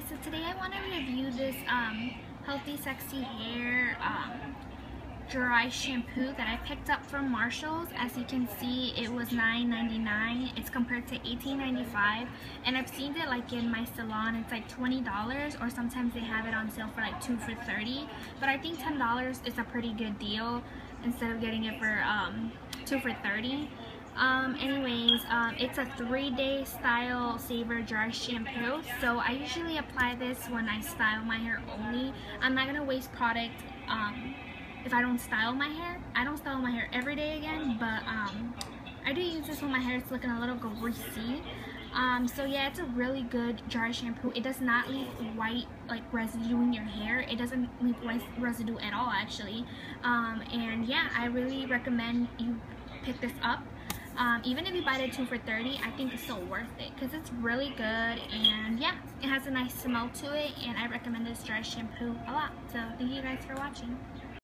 guys, so today I want to review this um, Healthy Sexy Hair um, dry shampoo that I picked up from Marshalls. As you can see, it was $9.99. It's compared to $18.95 and I've seen it like in my salon, it's like $20 or sometimes they have it on sale for like 2 for 30 but I think $10 is a pretty good deal instead of getting it for um, 2 for 30 um, anyways, um, it's a three-day style saver dry shampoo. So I usually apply this when I style my hair only. I'm not gonna waste product um, if I don't style my hair. I don't style my hair every day again, but um, I do use this when my hair is looking a little greasy. Um, so yeah, it's a really good dry shampoo. It does not leave white like residue in your hair. It doesn't leave white residue at all actually. Um, and yeah, I really recommend you pick this up. Um, even if you buy the 2 for 30 I think it's still worth it because it's really good and yeah it has a nice smell to it and I recommend this dry shampoo a lot. So thank you guys for watching